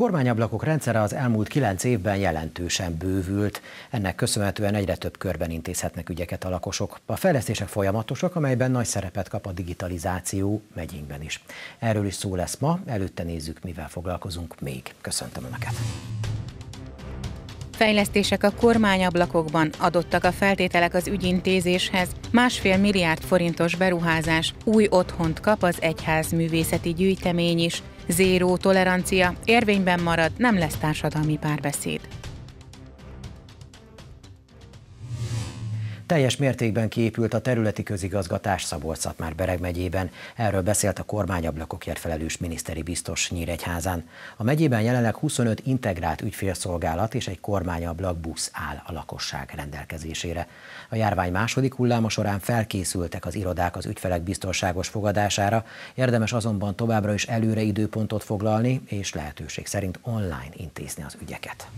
kormányablakok rendszere az elmúlt kilenc évben jelentősen bővült, ennek köszönhetően egyre több körben intézhetnek ügyeket a lakosok. A fejlesztések folyamatosak, amelyben nagy szerepet kap a digitalizáció megyénkben is. Erről is szó lesz ma, előtte nézzük, mivel foglalkozunk még. Köszöntöm Önöket! Fejlesztések a kormányablakokban adottak a feltételek az ügyintézéshez, másfél milliárd forintos beruházás, új otthont kap az egyház művészeti gyűjtemény is, zéró tolerancia, érvényben marad, nem lesz társadalmi párbeszéd. Teljes mértékben kiépült a területi közigazgatás szabolcs már Bereg megyében. Erről beszélt a kormányablakokért felelős miniszteri biztos Nyíregyházán. A megyében jelenleg 25 integrált ügyfélszolgálat és egy kormányablak busz áll a lakosság rendelkezésére. A járvány második hulláma során felkészültek az irodák az ügyfelek biztonságos fogadására, érdemes azonban továbbra is előre időpontot foglalni, és lehetőség szerint online intézni az ügyeket.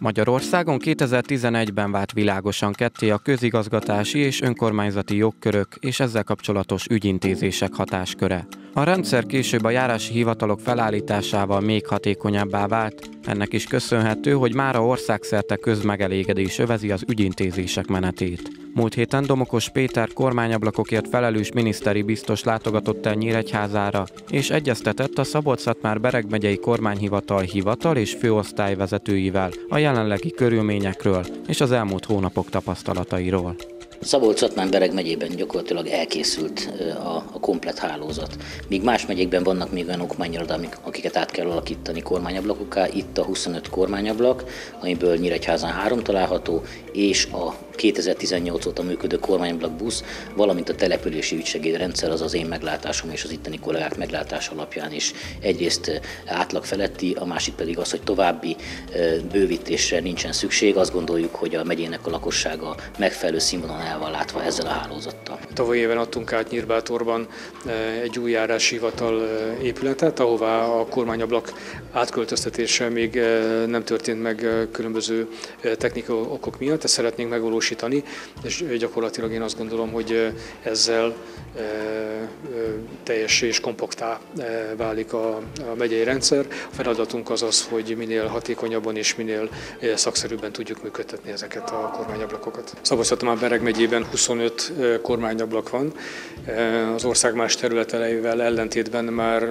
Magyarországon 2011-ben vált világosan ketté a közigazgatási és önkormányzati jogkörök és ezzel kapcsolatos ügyintézések hatásköre. A rendszer később a járási hivatalok felállításával még hatékonyabbá vált, ennek is köszönhető, hogy már a országszerte közmegelégedés övezi az ügyintézések menetét. Múlt héten Domokos Péter kormányablakokért felelős miniszteri biztos látogatott el Nyíregyházára, és egyeztetett a Szabolcs-Szatmár Bereg megyei kormányhivatal hivatal és főosztály vezetőivel a jelenlegi körülményekről és az elmúlt hónapok tapasztalatairól. Szabolcs-Szatmán Bereg megyében gyakorlatilag elkészült a, a komplet hálózat. Míg más megyékben vannak még olyan okmányirodák, akiket át kell alakítani kormányablakokká, itt a 25 kormányablak, amiből Nyíregyházán három található, és a 2018 óta működő kormányablak busz, valamint a települési ügysegédrendszer, az az én meglátásom és az itteni kollégák meglátása alapján is egyrészt átlag feletti, a másik pedig az, hogy további bővítésre nincsen szükség. Azt gondoljuk, hogy a megyének a lakossága megfelelő színvonalon el van látva ezzel a hálózattal. Tavaly éven adtunk át Nyírbátorban egy új járási hivatal épületet, ahová a kormányablak átköltöztetése még nem történt meg különböző technikai okok miatt, ezt szeretnénk megvalósítani, és gyakorlatilag én azt gondolom, hogy ezzel teljes és kompaktá válik a, a megyei rendszer. A feladatunk az az, hogy minél hatékonyabban és minél szakszerűbben tudjuk működtetni ezeket a kormányablakokat. Szabadszat már Bereg megyében 25 kormányablak van. Az ország más területeivel ellentétben már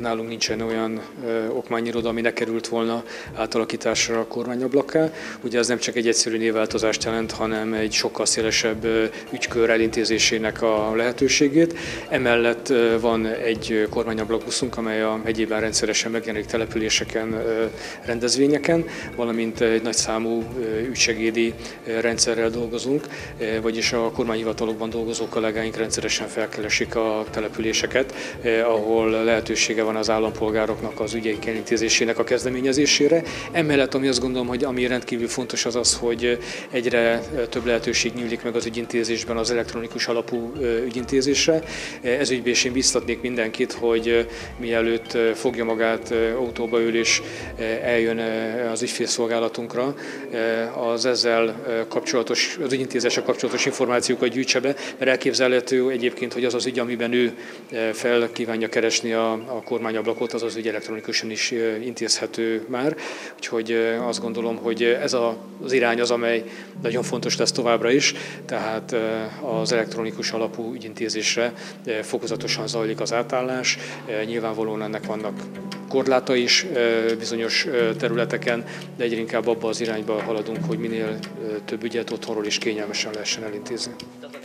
nálunk nincsen olyan okmányiroda, ami ne került volna átalakításra a kormányablakká. Ugye ez nem csak egy egyszerű névváltozást jelent, hanem egy sokkal szélesebb ügykör elintézésének a lehetőségét. Emellett van egy kormányablakbuszunk, amely a megyében rendszeresen megjelenik településeken, rendezvényeken, valamint egy nagyszámú ügysegédi rendszerrel dolgozunk, vagyis a kormányhivatalokban dolgozó kollégáink rendszeresen felkeresik a településeket, ahol lehetősége van az állampolgároknak az ügyeik elintézésének a kezdeményezésére. Emellett, ami azt gondolom, hogy ami rendkívül fontos az az, hogy egyre több lehetőség nyílik meg az ügyintézésben az elektronikus alapú ügyintézésre. Ez ügyben is én biztatnék mindenkit, hogy mielőtt fogja magát autóba ül és eljön az ügyfélszolgálatunkra, az ezzel kapcsolatos, az ügyintézéssel kapcsolatos információkat gyűjtse be, mert elképzelhető egyébként, hogy az az ügy, amiben ő fel kívánja keresni a, a kormányablakot, az az ügy elektronikusan is intézhető már. Úgyhogy azt gondolom, hogy ez a, az irány az, amely nagyon fontos lesz továbbra is, tehát az elektronikus alapú ügyintézésre fokozatosan zajlik az átállás. Nyilvánvalóan ennek vannak korláta is bizonyos területeken, de egyre inkább abba az irányba haladunk, hogy minél több ügyet otthonról is kényelmesen lehessen elintézni.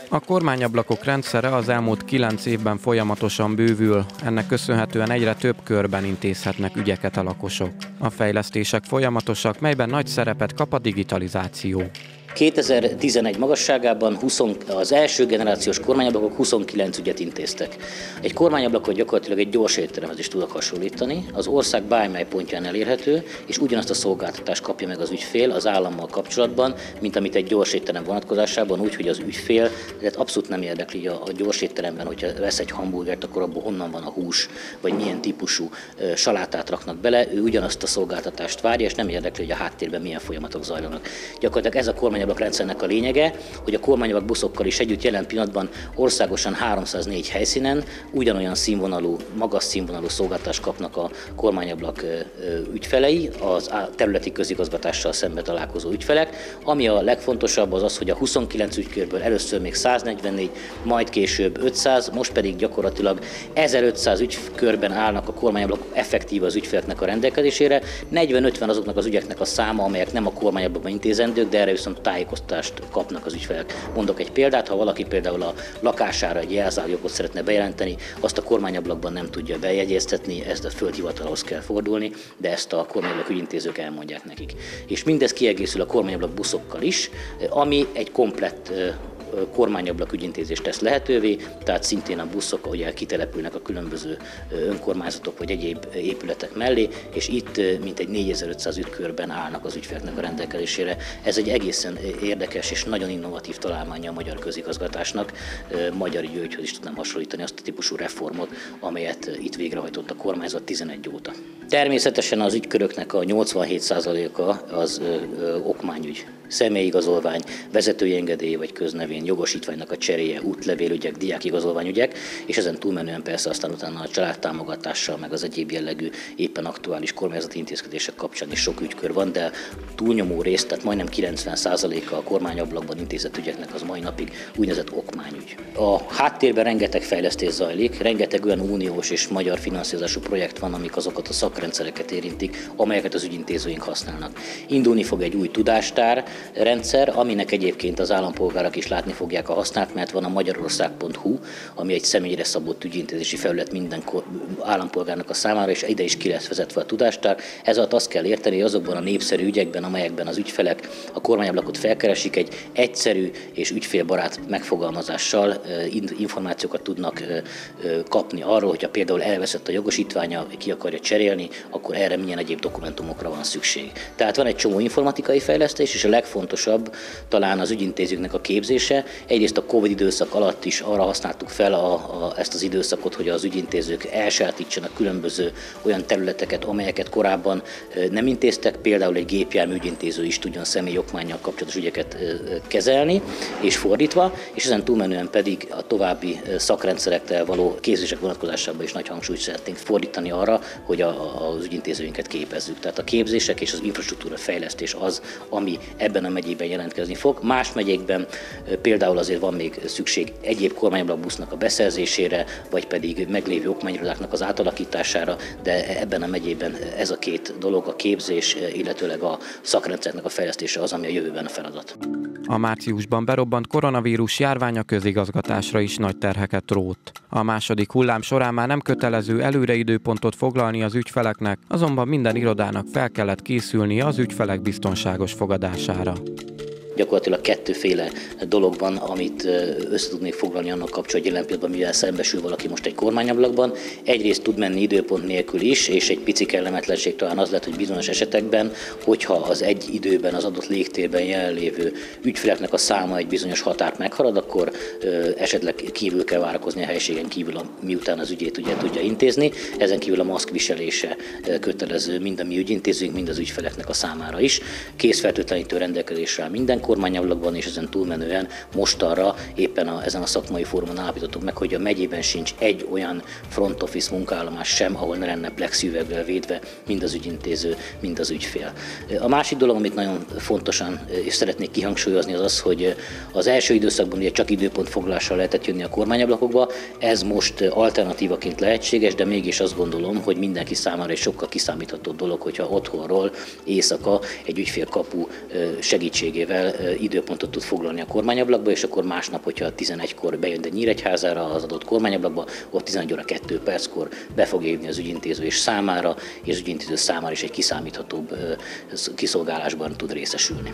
A kormányablakok rendszere az elmúlt kilenc évben folyamatosan bővül, ennek köszönhetően egyre több körben intézhetnek ügyeket a lakosok. A fejlesztések folyamatosak, melyben nagy szerepet kap a digitalizáció. 2011 magasságában 20, az első generációs kormányablakok 29 ügyet intéztek. Egy kormányablakot gyakorlatilag egy gyors étteremhez is tudok hasonlítani, az ország bármely pontján elérhető, és ugyanazt a szolgáltatást kapja meg az ügyfél az állammal kapcsolatban, mint amit egy gyors étterem vonatkozásában, úgy, hogy az ügyfél, tehát abszolút nem érdekli a, a gyors étteremben, hogyha vesz egy hamburgert, akkor abból honnan van a hús, vagy milyen típusú salátát raknak bele, ő ugyanazt a szolgáltatást várja, és nem érdekli, hogy a háttérben milyen folyamatok zajlanak. Gyakorlatilag ez a kormány kormányablak rendszernek a lényege, hogy a kormányablak buszokkal is együtt jelen pillanatban országosan 304 helyszínen ugyanolyan színvonalú, magas színvonalú szolgáltást kapnak a kormányablak ügyfelei, az területi közigazgatással szembe találkozó ügyfelek. Ami a legfontosabb az az, hogy a 29 ügykörből először még 144, majd később 500, most pedig gyakorlatilag 1500 ügykörben állnak a kormányablak effektív az ügyfeleknek a rendelkezésére. 40-50 azoknak az ügyeknek a száma, amelyek nem a kormányablakban intézendők, de erre viszont tájékoztást kapnak az ügyfelek. Mondok egy példát, ha valaki például a lakására egy jelzáljogot szeretne bejelenteni, azt a kormányablakban nem tudja bejegyeztetni, ezt a földhivatalhoz kell fordulni, de ezt a kormányablak ügyintézők elmondják nekik. És mindez kiegészül a kormányablak buszokkal is, ami egy komplett kormányablak ügyintézést tesz lehetővé, tehát szintén a buszok, ugye kitelepülnek a különböző önkormányzatok vagy egyéb épületek mellé, és itt mintegy 4500 ütkörben állnak az ügyfeleknek a rendelkezésére. Ez egy egészen érdekes és nagyon innovatív találmánya a magyar közigazgatásnak. Magyar ügyhöz is tudnám hasonlítani azt a típusú reformot, amelyet itt végrehajtott a kormányzat 11 óta. Természetesen az ügyköröknek a 87%-a az okmányügy személyigazolvány, vezetői engedély vagy köznevén, jogosítványnak a cseréje, útlevélügyek, diákigazolványügyek, és ezen túlmenően persze aztán utána a családtámogatással, meg az egyéb jellegű éppen aktuális kormányzati intézkedések kapcsán is sok ügykör van, de túlnyomó részt, tehát majdnem 90%-a a kormányablakban intézett ügyeknek az mai napig úgynevezett okmányügy. A háttérben rengeteg fejlesztés zajlik, rengeteg olyan uniós és magyar finanszírozású projekt van, amik azokat a szakrendszereket érintik, amelyeket az ügyintézőink használnak. Indulni fog egy új tudástár, rendszer, aminek egyébként az állampolgárok is látni fogják a hasznát, mert van a magyarország.hu, ami egy személyre szabott ügyintézési felület minden állampolgárnak a számára, és ide is ki lesz vezetve a tudástár. Ez alatt azt kell érteni, hogy azokban a népszerű ügyekben, amelyekben az ügyfelek a kormányablakot felkeresik, egy egyszerű és ügyfélbarát megfogalmazással információkat tudnak kapni arról, hogyha például elveszett a jogosítványa, ki akarja cserélni, akkor erre milyen egyéb dokumentumokra van szükség. Tehát van egy csomó informatikai fejlesztés, és a legfontosabb talán az ügyintézőknek a képzése. Egyrészt a Covid időszak alatt is arra használtuk fel a, a, ezt az időszakot, hogy az ügyintézők elsajátítsanak különböző olyan területeket, amelyeket korábban nem intéztek, például egy gépjármű ügyintéző is tudjon személyokmányjal kapcsolatos ügyeket kezelni, és fordítva, és ezen túlmenően pedig a további szakrendszerekkel való képzések vonatkozásában is nagy hangsúlyt szeretnénk fordítani arra, hogy a, az ügyintézőinket képezzük. Tehát a képzések és az infrastruktúra fejlesztés az, ami ebben a megyében jelentkezni fog. Más megyékben például azért van még szükség egyéb kormányablakbusznak a beszerzésére, vagy pedig meglévő okmányirodáknak az átalakítására, de ebben a megyében ez a két dolog, a képzés, illetőleg a szakrendszernek a fejlesztése az, ami a jövőben a feladat. A márciusban berobbant koronavírus járvány a közigazgatásra is nagy terheket rótt. A második hullám során már nem kötelező előreidőpontot foglalni az ügyfeleknek, azonban minden irodának fel kellett készülnie az ügyfelek biztonságos fogadására Twitter. Gyakorlatilag kettőféle dolog van, amit össze tudnék foglalni annak kapcsolatban, hogy jelen pillanatban mivel szembesül valaki most egy kormányablakban. Egyrészt tud menni időpont nélkül is, és egy pici kellemetlenség talán az lehet, hogy bizonyos esetekben, hogyha az egy időben, az adott légtérben jelenlévő ügyfeleknek a száma egy bizonyos határt meghalad, akkor esetleg kívül kell várakozni a helységen kívül, miután az ügyét ugye tudja intézni. Ezen kívül a maszk viselése kötelező mind a mi ügyintézőink, mind az ügyfeleknek a számára is. Készfertőtlenítő rendelkezésre minden kormányablakban, és ezen túlmenően mostanra éppen a, ezen a szakmai fórumon állapítottuk meg, hogy a megyében sincs egy olyan front office munkállomás sem, ahol ne lenne plexüveggel védve mind az ügyintéző, mind az ügyfél. A másik dolog, amit nagyon fontosan és szeretnék kihangsúlyozni, az az, hogy az első időszakban ugye csak időpontfoglalással lehetett jönni a kormányablakokba, ez most alternatívaként lehetséges, de mégis azt gondolom, hogy mindenki számára egy sokkal kiszámítható dolog, hogyha otthonról éjszaka egy ügyfélkapu segítségével időpontot tud foglalni a kormányablakba, és akkor másnap, hogyha 11-kor bejön egy Nyíregyházára az adott kormányablakba, ott 11 óra 2 perckor be fog hívni az ügyintéző és számára, és az ügyintéző számára is egy kiszámíthatóbb kiszolgálásban tud részesülni.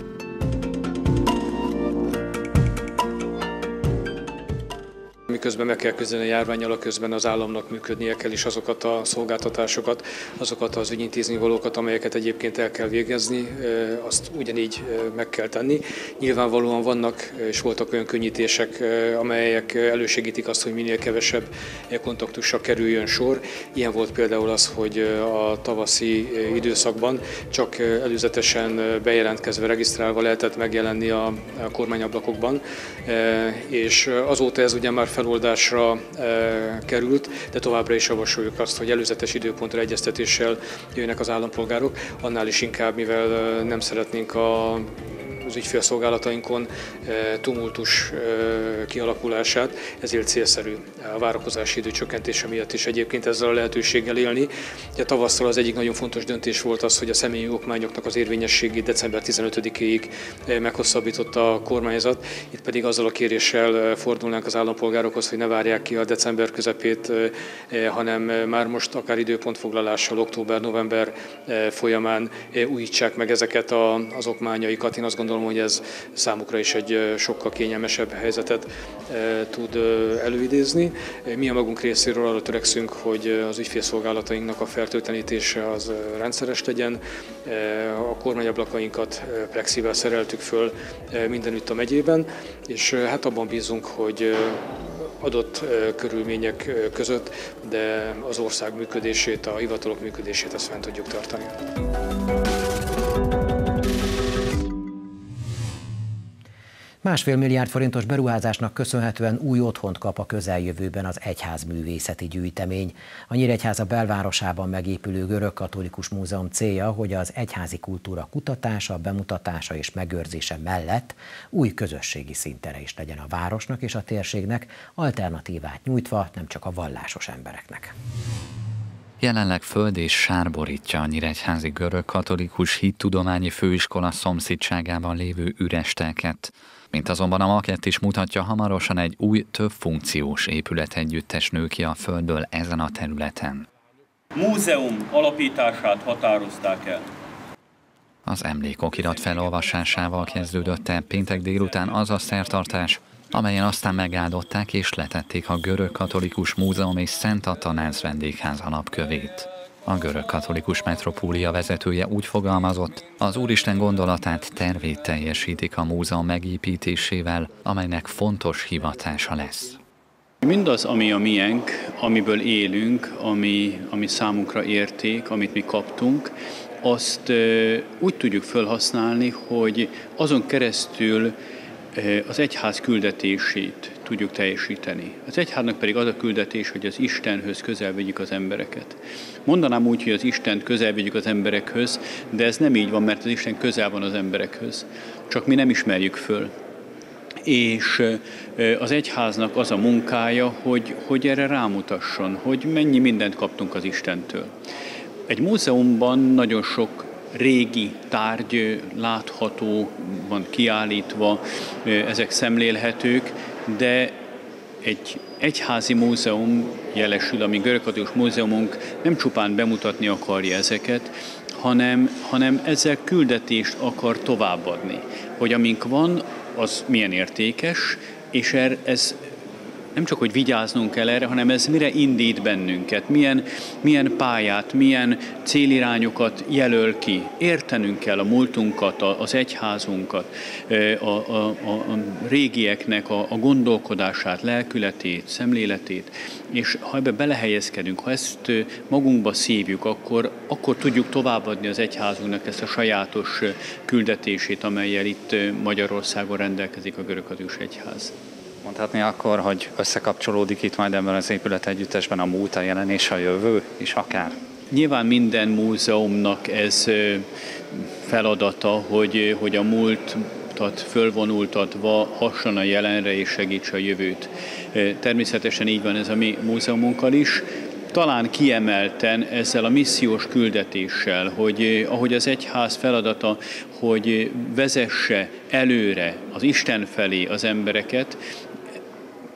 Közben meg kell küzdeni a járványal, közben az államnak működnie kell, és azokat a szolgáltatásokat, azokat az ügyintézni valókat, amelyeket egyébként el kell végezni, azt ugyanígy meg kell tenni. Nyilvánvalóan vannak és voltak olyan könnyítések, amelyek elősegítik azt, hogy minél kevesebb kontaktusra kerüljön sor. Ilyen volt például az, hogy a tavaszi időszakban csak előzetesen bejelentkezve, regisztrálva lehetett megjelenni a kormányablakokban, és azóta ez ugye már feloldásra került, de továbbra is javasoljuk azt, hogy előzetes időpontra egyeztetéssel jönnek az állampolgárok, annál is inkább, mivel nem szeretnénk a az ügyfélszolgálatainkon tumultus kialakulását, ezért célszerű a várakozási idő csökkentése miatt is egyébként ezzel a lehetőséggel élni. Ugye tavasszal az egyik nagyon fontos döntés volt az, hogy a személyi okmányoknak az érvényességét december 15-ig eh, meghosszabbította a kormányzat. Itt pedig azzal a kéréssel fordulnánk az állampolgárokhoz, hogy ne várják ki a december közepét, hanem már most akár időpontfoglalással október-november folyamán újítsák meg ezeket az okmányaikat. Én azt gondolom, hogy ez számukra is egy sokkal kényelmesebb helyzetet tud előidézni. Mi a magunk részéről arra törekszünk, hogy az ügyfélszolgálatainknak a fertőtlenítése az rendszeres legyen. A kormányablakainkat plexivel szereltük föl mindenütt a megyében, és hát abban bízunk, hogy adott körülmények között, de az ország működését, a hivatalok működését ezt fent tudjuk tartani. Másfél milliárd forintos beruházásnak köszönhetően új otthont kap a közeljövőben az Egyházművészeti Gyűjtemény. A Nyíregyháza belvárosában megépülő görög-katolikus múzeum célja, hogy az egyházi kultúra kutatása, bemutatása és megőrzése mellett új közösségi szintere is legyen a városnak és a térségnek, alternatívát nyújtva nem csak a vallásos embereknek. Jelenleg föld és sár borítja a Nyíregyházi Görög-Katolikus Hittudományi Főiskola szomszédságában lévő üres telket. Mint azonban a makett is mutatja, hamarosan egy új, több funkciós épület együttes nő ki a földből ezen a területen. Múzeum alapítását határozták el. Az emlékokirat felolvasásával kezdődött el péntek délután az a szertartás, amelyen aztán megáldották és letették a Görög Katolikus Múzeum és Szent Atanás vendégház alapkövét. A görög katolikus metropólia vezetője úgy fogalmazott, az Úristen gondolatát tervét teljesítik a múzeum megépítésével, amelynek fontos hivatása lesz. Mindaz, ami a miénk, amiből élünk, ami, ami számunkra érték, amit mi kaptunk, azt úgy tudjuk felhasználni, hogy azon keresztül az egyház küldetését tudjuk teljesíteni. Az egyháznak pedig az a küldetés, hogy az Istenhöz közel vigyük az embereket. Mondanám úgy, hogy az Istent közel vigyük az emberekhöz, de ez nem így van, mert az Isten közel van az emberekhöz. Csak mi nem ismerjük föl. És az egyháznak az a munkája, hogy, hogy erre rámutasson, hogy mennyi mindent kaptunk az Istentől. Egy múzeumban nagyon sok régi tárgy látható, van kiállítva, ezek szemlélhetők, de egy egyházi múzeum jelesül, ami görögkatolikus múzeumunk nem csupán bemutatni akarja ezeket, hanem, hanem ezzel küldetést akar továbbadni, hogy amink van, az milyen értékes, és er, ez nem csak, hogy vigyáznunk kell erre, hanem ez mire indít bennünket, milyen, milyen pályát, milyen célirányokat jelöl ki. Értenünk kell a múltunkat, az egyházunkat, a, a, a, a régieknek a, a gondolkodását, lelkületét, szemléletét, és ha ebbe belehelyezkedünk, ha ezt magunkba szívjuk, akkor, akkor tudjuk továbbadni az egyházunknak ezt a sajátos küldetését, amelyel itt Magyarországon rendelkezik a görög egyház. Mondhatni akkor, hogy összekapcsolódik itt majd ebben az épület együttesben a múlt, a jelen és a jövő is akár? Nyilván minden múzeumnak ez feladata, hogy, hogy a múlt tehát fölvonultatva hasson a jelenre és segíts a jövőt. Természetesen így van ez a mi múzeumunkkal is, talán kiemelten ezzel a missziós küldetéssel, hogy ahogy az egyház feladata, hogy vezesse előre az Isten felé az embereket,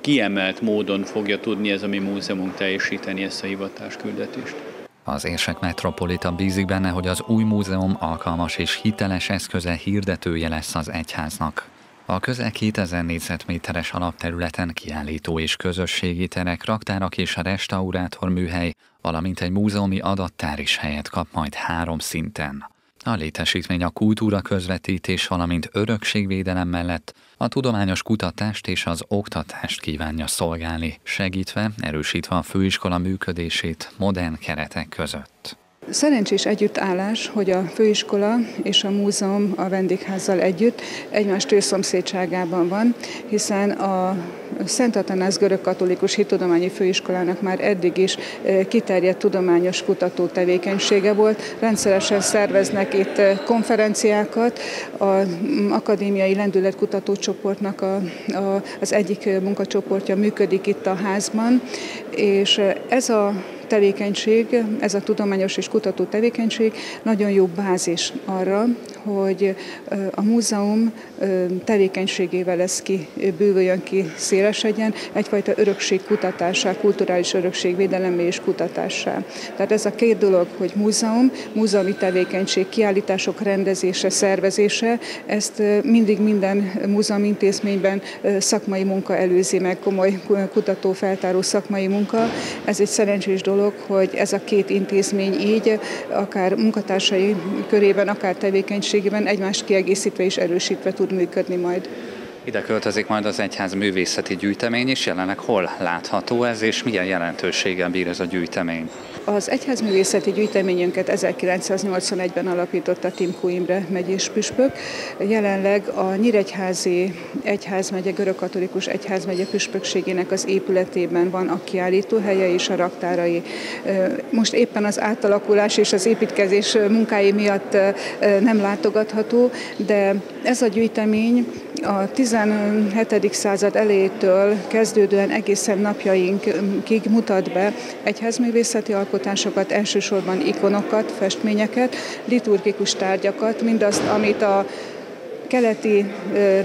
kiemelt módon fogja tudni ez a mi múzeumunk teljesíteni ezt a hivatásküldetést. Az Érsek Metropolita bízik benne, hogy az új múzeum alkalmas és hiteles eszköze hirdetője lesz az egyháznak. A közel 2000 négyzetméteres alapterületen kiállító és közösségi terek, raktárak és a restaurátor műhely, valamint egy múzeumi adattár is helyet kap majd három szinten. A létesítmény a kultúra közvetítés, valamint örökségvédelem mellett a tudományos kutatást és az oktatást kívánja szolgálni, segítve, erősítve a főiskola működését modern keretek között. Szerencsés együttállás, hogy a főiskola és a múzeum a vendégházzal együtt egymás szomszédságában van, hiszen a Szent Atanász görög katolikus hittudományi főiskolának már eddig is kiterjedt tudományos kutató tevékenysége volt. Rendszeresen szerveznek itt konferenciákat, az akadémiai lendületkutató csoportnak a, a, az egyik munkacsoportja működik itt a házban, és ez a tevékenység, ez a tudományos és kutató tevékenység nagyon jó bázis arra, hogy a múzeum tevékenységével lesz ki, bővüljön ki, szélesedjen, egyfajta örökség kutatásá, kulturális örökség védelemé és kutatásá. Tehát ez a két dolog, hogy múzeum, múzeumi tevékenység, kiállítások rendezése, szervezése, ezt mindig minden múzeum intézményben szakmai munka előzi meg, komoly kutató, feltáró szakmai munka. Ez egy szerencsés dolog, hogy ez a két intézmény így, akár munkatársai körében, akár tevékenység segítségében egymást kiegészítve és erősítve tud működni majd. Ide költözik majd az egyház művészeti gyűjtemény is, jelenleg hol látható ez, és milyen jelentőséggel bír ez a gyűjtemény? Az egyházművészeti gyűjteményünket 1981-ben alapította Timkó Imre megyés püspök. Jelenleg a Nyíregyházi Egyházmegye, Görögkatolikus Egyházmegye püspökségének az épületében van a kiállítóhelye és a raktárai. Most éppen az átalakulás és az építkezés munkái miatt nem látogatható, de ez a gyűjtemény a 17. század elejétől kezdődően egészen napjainkig mutat be egyházművészeti alkotásokat, elsősorban ikonokat, festményeket, liturgikus tárgyakat, mindazt, amit a keleti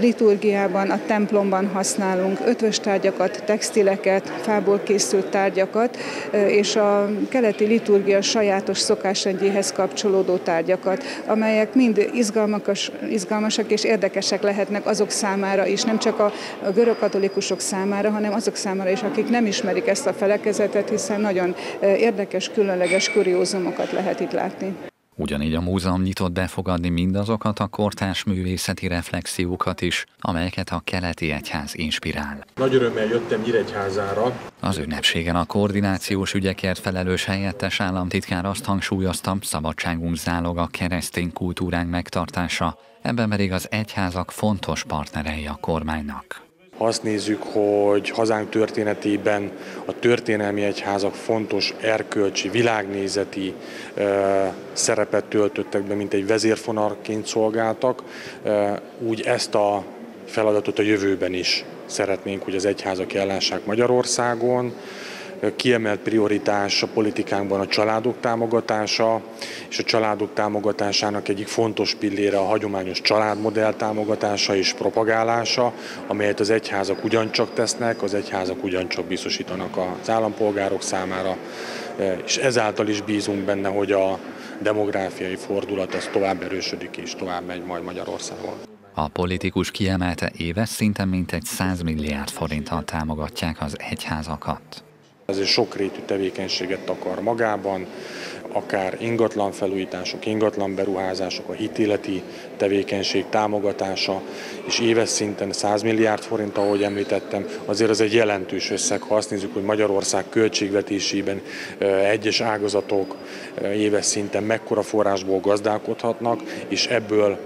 liturgiában, a templomban használunk ötvös tárgyakat, textileket, fából készült tárgyakat, és a keleti liturgia sajátos szokásrendjéhez kapcsolódó tárgyakat, amelyek mind izgalmas, izgalmasak és érdekesek lehetnek azok számára is, nem csak a görög katolikusok számára, hanem azok számára is, akik nem ismerik ezt a felekezetet, hiszen nagyon érdekes, különleges kuriózumokat lehet itt látni. Ugyanígy a múzeum nyitott befogadni mindazokat a kortárs művészeti reflexiókat is, amelyeket a keleti egyház inspirál. Nagy örömmel jöttem Nyíregyházára. Az ünnepségen a koordinációs ügyekért felelős helyettes államtitkár azt hangsúlyozta, szabadságunk zálog a keresztény kultúránk megtartása, ebben pedig az egyházak fontos partnerei a kormánynak. Ha azt nézzük, hogy hazánk történetében a történelmi egyházak fontos erkölcsi, világnézeti szerepet töltöttek be, mint egy vezérfonarként szolgáltak, úgy ezt a feladatot a jövőben is szeretnénk, hogy az egyházak ellássák Magyarországon, Kiemelt prioritás a politikánkban a családok támogatása, és a családok támogatásának egyik fontos pillére a hagyományos családmodell támogatása és propagálása, amelyet az egyházak ugyancsak tesznek, az egyházak ugyancsak biztosítanak az állampolgárok számára, és ezáltal is bízunk benne, hogy a demográfiai fordulat az tovább erősödik és tovább megy majd Magyarországon. A politikus kiemelte éves szinten mintegy 100 milliárd forinttal támogatják az egyházakat. Ez egy sokrétű tevékenységet takar magában, akár ingatlan felújítások, ingatlan beruházások, a hitéleti tevékenység támogatása, és éves szinten 100 milliárd forint, ahogy említettem, azért az egy jelentős összeg, ha azt nézzük, hogy Magyarország költségvetésében egyes ágazatok éves szinten mekkora forrásból gazdálkodhatnak, és ebből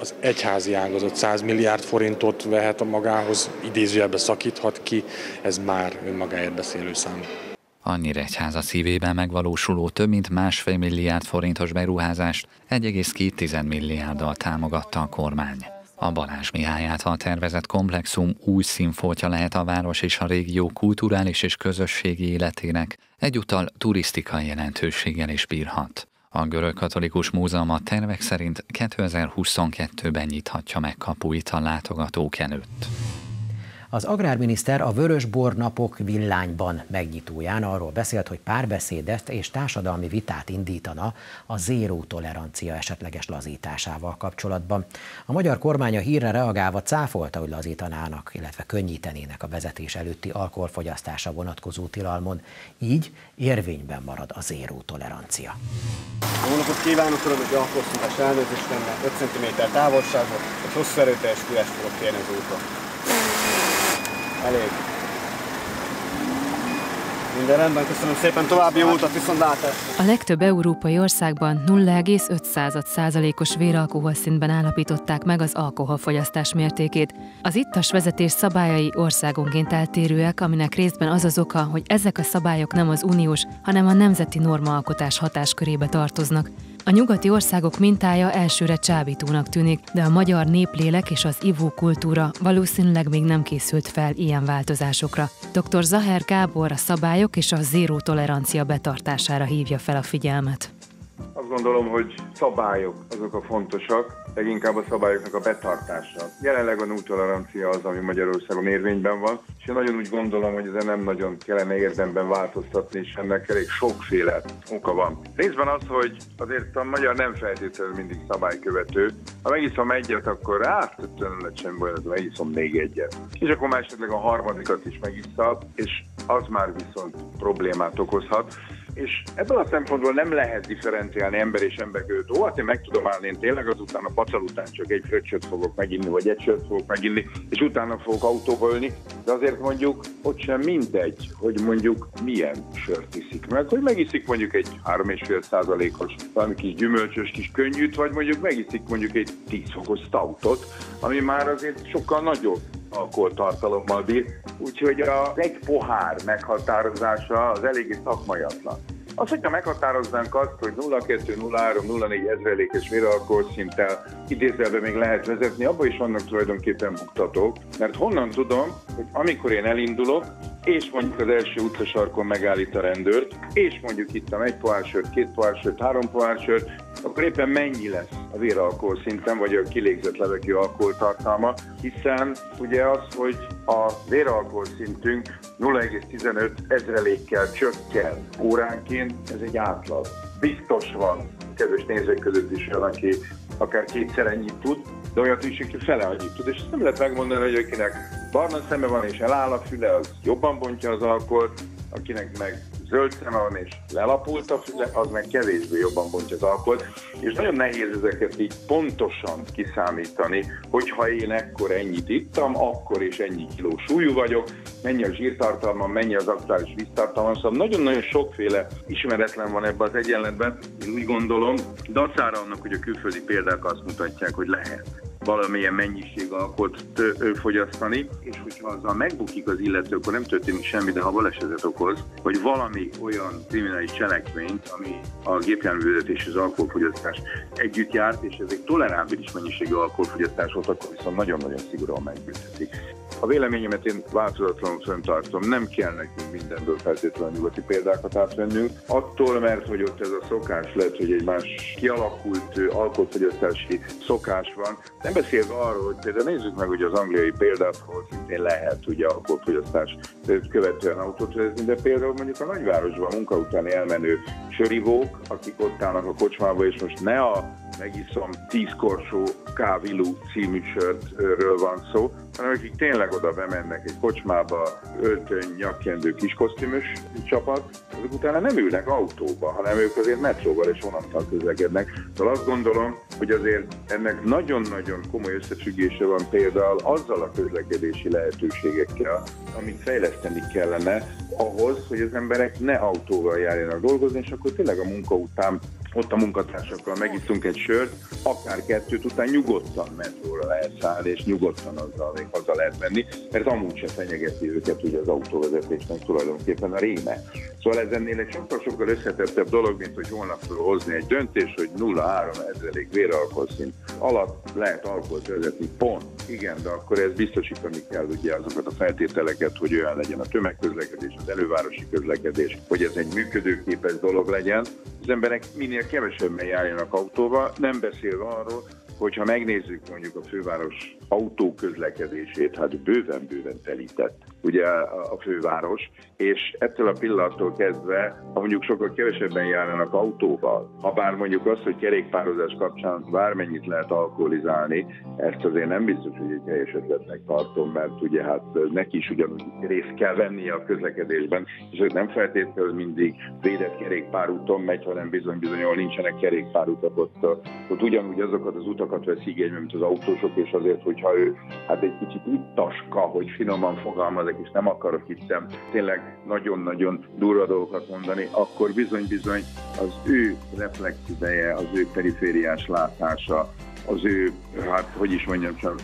az egyházi ágazat 100 milliárd forintot vehet a magához, idézőjelbe szakíthat ki, ez már önmagáért beszélő szám. Egyháza szívében megvalósuló több mint másfél milliárd forintos beruházást 1,2 milliárddal támogatta a kormány. A Balázs Mihály által tervezett komplexum új színfoltja lehet a város és a régió kulturális és közösségi életének, egyúttal turisztikai jelentőséggel is bírhat. A Görög Katolikus Múzeum a tervek szerint 2022-ben nyithatja meg kapuit a látogatók előtt. Az agrárminiszter a Vörösbor napok villányban megnyitóján arról beszélt, hogy párbeszédet és társadalmi vitát indítana a zéró tolerancia esetleges lazításával kapcsolatban. A magyar kormány a hírre reagálva cáfolta, hogy lazítanának, illetve könnyítenének a vezetés előtti alkoholfogyasztása vonatkozó tilalmon. Így érvényben marad a zéró tolerancia. Jó napot kívánok, uram, hogy alkoholszintás elnézést 5 cm távolságban, és hosszú erőteljes fülest fogok kérni az útra. Elég. Minden rendben, köszönöm szépen, további jó utat, viszontlátásra! A legtöbb európai országban 0,5%-os véralkohol szintben állapították meg az alkoholfogyasztás mértékét. Az ittas vezetés szabályai országonként eltérőek, aminek részben az az oka, hogy ezek a szabályok nem az uniós, hanem a nemzeti normaalkotás hatáskörébe tartoznak. A nyugati országok mintája elsőre csábítónak tűnik, de a magyar néplélek és az ivókultúra valószínűleg még nem készült fel ilyen változásokra. Dr. Zaher Gábor a szabályok és a zéró tolerancia betartására hívja fel a figyelmet. Azt gondolom, hogy szabályok azok a fontosak, leginkább a szabályoknak a betartása. Jelenleg a nulltolerancia az, ami Magyarországon érvényben van, és én nagyon úgy gondolom, hogy ezen nem nagyon kellene érdemben változtatni, és ennek elég sokféle oka van. Részben az, hogy azért a magyar nem feltétlenül mindig szabálykövető. Ha megiszom egyet, akkor hát nem sem baj, megiszom még egyet. És akkor már esetleg a harmadikat is megiszta, és az már viszont problémát okozhat és ebből a szempontból nem lehet differenciálni ember és ember között. Ó, hát én meg tudom állni, én tényleg azután a pacal után csak egy fröccsöt fogok meginni, vagy egy sört fogok meginni, és utána fogok autóba ülni, de azért mondjuk ott sem mindegy, hogy mondjuk milyen sört iszik meg, hogy megiszik mondjuk egy 3,5 százalékos, valami kis gyümölcsös kis könnyűt, vagy mondjuk megiszik mondjuk egy 10 fokos stoutot, ami már azért sokkal nagyobb alkoholtartalommal bír, úgyhogy a egy pohár meghatározása az eléggé szakmaiatlan. Az, hogyha meghatároznánk azt, hogy 0,2, 0,3, 0,4 ezrelékes véralkoholszinttel idézelben még lehet vezetni, abban is vannak tulajdonképpen buktatók, mert honnan tudom, hogy amikor én elindulok, és mondjuk az első utcasarkon megállít a rendőrt, és mondjuk ittam egy pohár sört, két pohár sört, három pohár sört, akkor éppen mennyi lesz a véralkohol szinten, vagy a kilégzett levegő alkoholtartalma, hiszen ugye az, hogy a véralkohol szintünk 0,15 ezrelékkel csökken óránként, ez egy átlag. Biztos van kedves nézők között is olyan, aki akár kétszer ennyit tud, de olyat is, aki fele annyit tud. És ezt nem lehet megmondani, hogy akinek barna szeme van és eláll a füle, az jobban bontja az alkoholt, akinek meg zöld szeme van és lelapult a füle, az meg kevésbé jobban bontja az alkoholt, és nagyon nehéz ezeket így pontosan kiszámítani, hogyha én ekkor ennyit ittam, akkor és ennyi kiló súlyú vagyok, mennyi a zsírtartalma, mennyi az aktuális víztartalma, szóval nagyon-nagyon sokféle ismeretlen van ebben az egyenletben, én úgy gondolom, dacára annak, hogy a külföldi példák azt mutatják, hogy lehet valamilyen mennyiség alkot fogyasztani, és hogyha azzal megbukik az illető, akkor nem történik semmi, de ha balesetet okoz, hogy valami olyan kriminális cselekményt, ami a gépjárművezetés és az alkoholfogyasztás együtt járt, és ez egy tolerábilis mennyiségű alkoholfogyasztás volt, akkor viszont nagyon-nagyon szigorúan megbüntetik. A véleményemet én változatlanul fenntartom, nem kell nekünk mindenből feltétlenül nyugati példákat átvennünk. Attól, mert hogy ott ez a szokás lehet, hogy egy más kialakult alkoholfogyasztási szokás van. Nem beszélve arról, hogy például nézzük meg hogy az angliai példát, ahol szintén lehet ugye alkoholfogyasztás követően autót vezetni, de például mondjuk a nagyvárosban munka után elmenő sörivók, akik ott állnak a kocsmába, és most ne a megiszom tíz korsó kávilú című sörtről van szó, hanem akik tényleg oda bemennek egy kocsmába, öltöny, nyakkendő, kiskosztümös csapat, azok utána nem ülnek autóba, hanem ők azért metróval és vonattal közlekednek. Szóval azt gondolom, hogy azért ennek nagyon-nagyon komoly összefüggése van például azzal a közlekedési lehetőségekkel, amit fejleszteni kellene ahhoz, hogy az emberek ne autóval járjanak dolgozni, és akkor tényleg a munka után ott a munkatársakkal megiszunk egy sört, akár kettőt után nyugodtan metróra lehet szállni, és nyugodtan azzal még haza lehet menni, mert amúgy se fenyegeti őket ugye az autóvezetésnek tulajdonképpen a réme. Szóval ez ennél egy sokkal-sokkal összetettebb dolog, mint hogy holnapról hozni egy döntés, hogy 0,3 ezerék véralkoholszint alatt lehet alkoholt vezetni, pont. Igen, de akkor ez biztosítani kell ugye azokat a feltételeket, hogy olyan legyen a tömegközlekedés, az elővárosi közlekedés, hogy ez egy működőképes dolog legyen. Az emberek minél kevesebben járjanak autóval, nem beszélve arról, hogyha megnézzük mondjuk a főváros autóközlekedését, hát bőven-bőven telített ugye a főváros, és ettől a pillanattól kezdve, ha mondjuk sokkal kevesebben járnak autóval, ha bár mondjuk az, hogy kerékpározás kapcsán bármennyit lehet alkoholizálni, ezt azért nem biztos, hogy egy helyes ötletnek tartom, mert ugye hát neki is ugyanúgy részt kell vennie a közlekedésben, és ez nem feltétlenül mindig védett kerékpárúton megy, hanem bizony-bizony, ahol nincsenek kerékpárutak, ott, ott ugyanúgy azokat az utakat vesz igénybe, mint az autósok, és azért, hogyha ő hát egy kicsit ittaska, hogy finoman fogalmazok, és nem akarok itt sem tényleg nagyon-nagyon durva dolgokat mondani, akkor bizony-bizony az ő reflexideje, az ő perifériás látása, az ő, hát hogy is mondjam csak,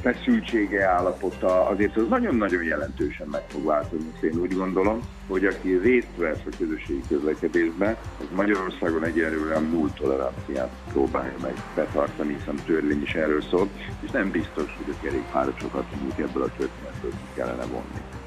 feszültsége állapota, azért az nagyon-nagyon jelentősen meg fog változni. Én úgy gondolom, hogy aki részt vesz a közösségi közlekedésben, az Magyarországon egyelőre null toleranciát próbálja meg betartani, hiszen törvény is erről szól, és nem biztos, hogy a kerékpárosokat mondjuk ebből a történetből kellene vonni.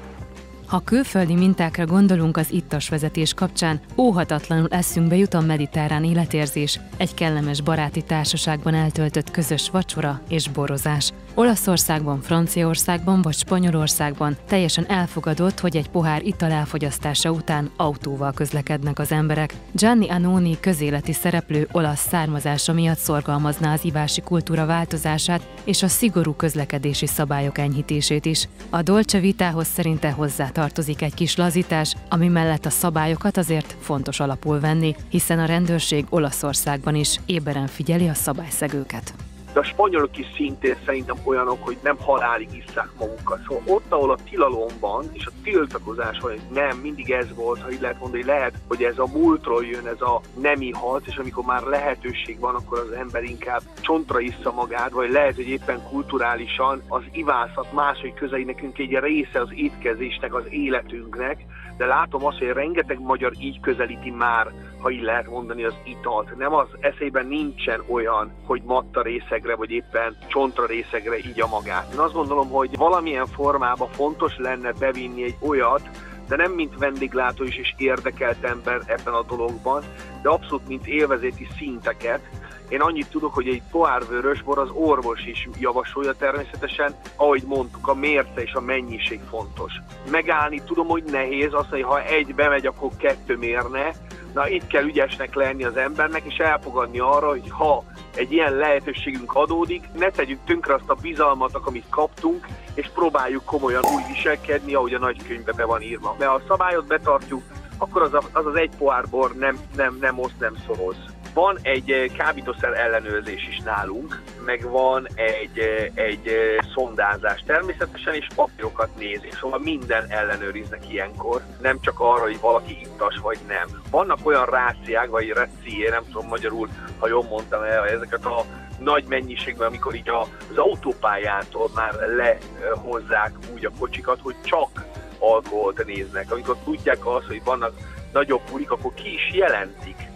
Ha külföldi mintákra gondolunk az ittas vezetés kapcsán, óhatatlanul eszünkbe jut a mediterrán életérzés, egy kellemes baráti társaságban eltöltött közös vacsora és borozás. Olaszországban, Franciaországban vagy Spanyolországban teljesen elfogadott, hogy egy pohár ital elfogyasztása után autóval közlekednek az emberek. Gianni Anoni közéleti szereplő olasz származása miatt szorgalmazná az ivási kultúra változását és a szigorú közlekedési szabályok enyhítését is. A Dolce Vitához szerinte hozzá tartozik egy kis lazítás, ami mellett a szabályokat azért fontos alapul venni, hiszen a rendőrség Olaszországban is éberen figyeli a szabályszegőket de a spanyolok is szintén szerintem olyanok, hogy nem halálig isszák magukat. Szóval ott, ahol a tilalom van, és a tiltakozás hogy nem, mindig ez volt, ha így lehet mondani, lehet, hogy ez a múltról jön, ez a nemi harc, és amikor már lehetőség van, akkor az ember inkább csontra issza magát, vagy lehet, hogy éppen kulturálisan az ivászat máshogy közei nekünk egy része az étkezésnek, az életünknek, de látom azt, hogy rengeteg magyar így közelíti már, ha így lehet mondani, az italt. Nem az eszében nincsen olyan, hogy matta részegre, vagy éppen csontra részegre így a magát. Én azt gondolom, hogy valamilyen formában fontos lenne bevinni egy olyat, de nem mint vendéglátó is és érdekelt ember ebben a dologban, de abszolút mint élvezéti szinteket, én annyit tudok, hogy egy pohár vörösbor az orvos is javasolja természetesen, ahogy mondtuk, a mérce és a mennyiség fontos. Megállni tudom, hogy nehéz, azt mondja, ha egy bemegy, akkor kettő mérne, Na itt kell ügyesnek lenni az embernek, és elfogadni arra, hogy ha egy ilyen lehetőségünk adódik, ne tegyük tönkre azt a bizalmat, amit kaptunk, és próbáljuk komolyan úgy viselkedni, ahogy a nagykönyvbe be van írva. Mert ha a szabályot betartjuk, akkor az a, az, az egy pohár bor nem, nem, nem oszt, nem szoroz. Van egy eh, kábítószer ellenőrzés is nálunk, meg van egy, eh, egy eh, szondázás természetesen, és papírokat nézik, szóval minden ellenőriznek ilyenkor, nem csak arra, hogy valaki ittas vagy nem. Vannak olyan ráciák, vagy recié, nem tudom magyarul, ha jól mondtam el, ezeket a nagy mennyiségben, amikor így az autópályától már lehozzák úgy a kocsikat, hogy csak alkoholt néznek. Amikor tudják azt, hogy vannak nagyobb bulik, akkor ki is jelentik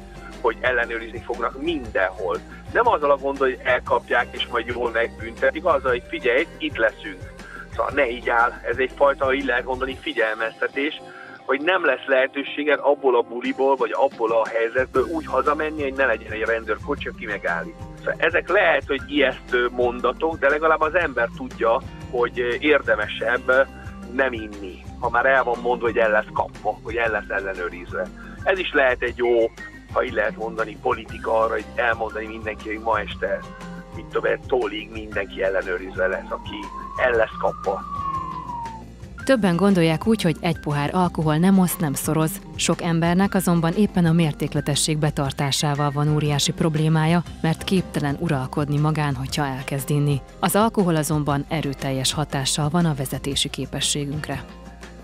hogy ellenőrizni fognak mindenhol. Nem azzal a gond, hogy elkapják és majd jól megbüntetik, azzal, hogy figyelj, itt leszünk. Szóval ne így áll, ez egyfajta, így lehet gondolni, figyelmeztetés, hogy nem lesz lehetőséged abból a buliból, vagy abból a helyzetből úgy hazamenni, hogy ne legyen egy rendőrkocsi, aki megállít. Szóval ezek lehet, hogy ijesztő mondatok, de legalább az ember tudja, hogy érdemesebb nem inni, ha már el van mondva, hogy el lesz kapva, hogy el lesz ellenőrizve. Ez is lehet egy jó ha így lehet mondani, politika arra, hogy elmondani mindenki, hogy ma este, mit tudom, tólig mindenki ellenőrizve lesz, aki el lesz kapva. Többen gondolják úgy, hogy egy pohár alkohol nem oszt, nem szoroz. Sok embernek azonban éppen a mértékletesség betartásával van óriási problémája, mert képtelen uralkodni magán, hogyha elkezd inni. Az alkohol azonban erőteljes hatással van a vezetési képességünkre.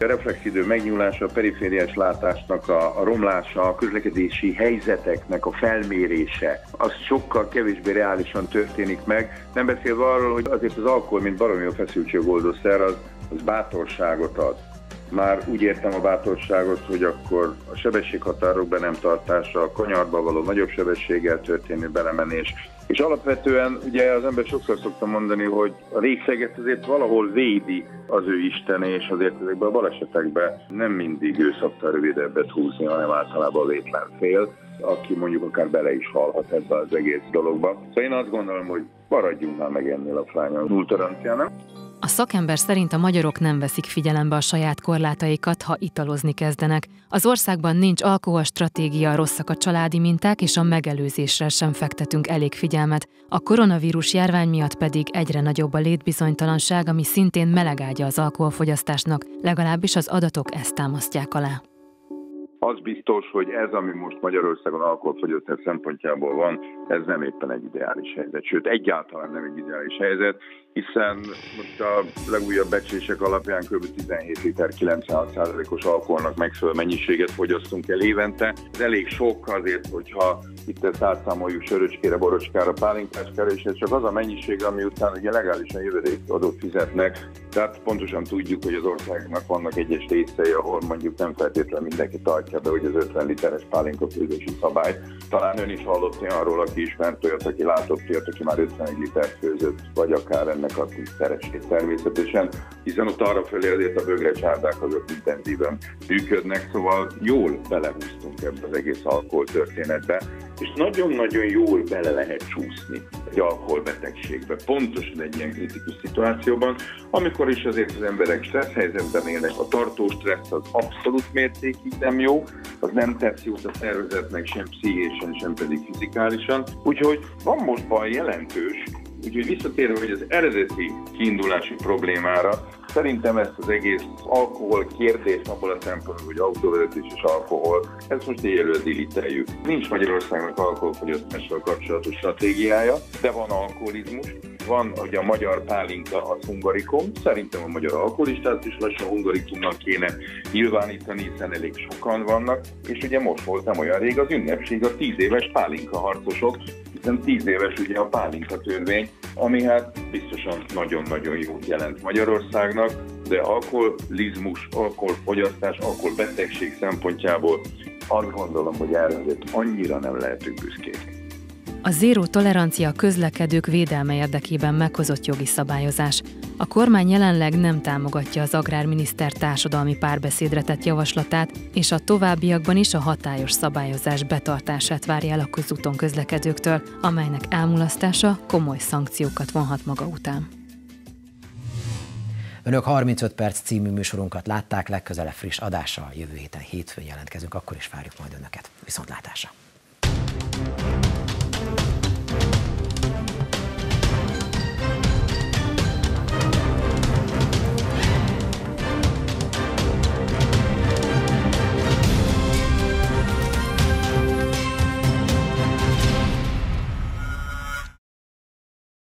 A reflexidő megnyúlása, a perifériás látásnak a, a romlása, a közlekedési helyzeteknek a felmérése, az sokkal kevésbé reálisan történik meg. Nem beszélve arról, hogy azért az alkohol, mint baromi a feszültségoldószer, az, az bátorságot ad. Már úgy értem a bátorságot, hogy akkor a sebességhatárok be nem tartása, a kanyarba való nagyobb sebességgel történő belemenés, és alapvetően ugye az ember sokszor szokta mondani, hogy a részeget azért valahol védi az ő Isten, és azért ezekben a balesetekben nem mindig ő szokta rövidebbet húzni, hanem általában a vétlen fél. aki mondjuk akár bele is halhat ebbe az egész dologba. Szóval én azt gondolom, hogy maradjunk már meg ennél a fránya túltoleranciának. A szakember szerint a magyarok nem veszik figyelembe a saját korlátaikat, ha italozni kezdenek. Az országban nincs alkoholstratégia, rosszak a családi minták, és a megelőzésre sem fektetünk elég figyelmet. A koronavírus járvány miatt pedig egyre nagyobb a létbizonytalanság, ami szintén melegágya az alkoholfogyasztásnak, legalábbis az adatok ezt támasztják alá. Az biztos, hogy ez, ami most Magyarországon alkoholfogyasztás szempontjából van, ez nem éppen egy ideális helyzet. Sőt, egyáltalán nem egy ideális helyzet, hiszen most a legújabb becslések alapján kb. 17 liter 96%-os alkoholnak megfelelő mennyiséget fogyasztunk el évente. Ez elég sok azért, hogyha itt átszámoljuk söröcskére, borocskára, pálinkáskára, és ez csak az a mennyiség, ami után ugye legálisan adót fizetnek. Tehát pontosan tudjuk, hogy az országnak vannak egyes részei, ahol mondjuk nem feltétlenül mindenki tartja be, hogy az 50 literes pálinka főzési szabályt. Talán ön is hallott arról, aki ismert olyat, aki látott olyat, aki már 51 liter főzött, vagy akár ennek a tízszeresét természetesen, hiszen ott arra felé azért a bögre csárdák azok intenzíven működnek, szóval jól belehúztunk ebbe az egész alkohol történetbe, és nagyon-nagyon jól bele lehet csúszni egy alkoholbetegségbe, pontosan egy ilyen kritikus szituációban, amikor is azért az emberek stressz helyzetben élnek, a tartó stressz az abszolút mértékig nem jó, az nem tesz jót a szervezetnek sem pszichésen, sem pedig fizikálisan, úgyhogy van most baj jelentős, Úgyhogy visszatérve, hogy az eredeti kiindulási problémára, szerintem ezt az egész alkohol kérdés abból a szempontból, hogy autóvezetés és alkohol, ezt most éjjelő diliteljük. Nincs Magyarországnak alkoholfogyasztással kapcsolatos stratégiája, de van alkoholizmus, van ugye a magyar pálinka, az hungarikum, szerintem a magyar alkoholistát is lassan hungarikumnak kéne nyilvánítani, hiszen elég sokan vannak, és ugye most voltam olyan rég az ünnepség, a tíz éves pálinka harcosok, hiszen tíz éves ugye a pálinka törvény, ami hát biztosan nagyon-nagyon jót jelent Magyarországnak, de alkoholizmus, alkoholfogyasztás, alkoholbetegség szempontjából azt gondolom, hogy erre annyira nem lehetünk büszkék. A zéró tolerancia közlekedők védelme érdekében meghozott jogi szabályozás. A kormány jelenleg nem támogatja az agrárminiszter társadalmi párbeszédre tett javaslatát, és a továbbiakban is a hatályos szabályozás betartását várja el a közúton közlekedőktől, amelynek elmulasztása komoly szankciókat vonhat maga után. Önök 35 perc című műsorunkat látták, legközelebb friss adással jövő héten hétfőn jelentkezünk, akkor is várjuk majd Önöket. Viszontlátásra!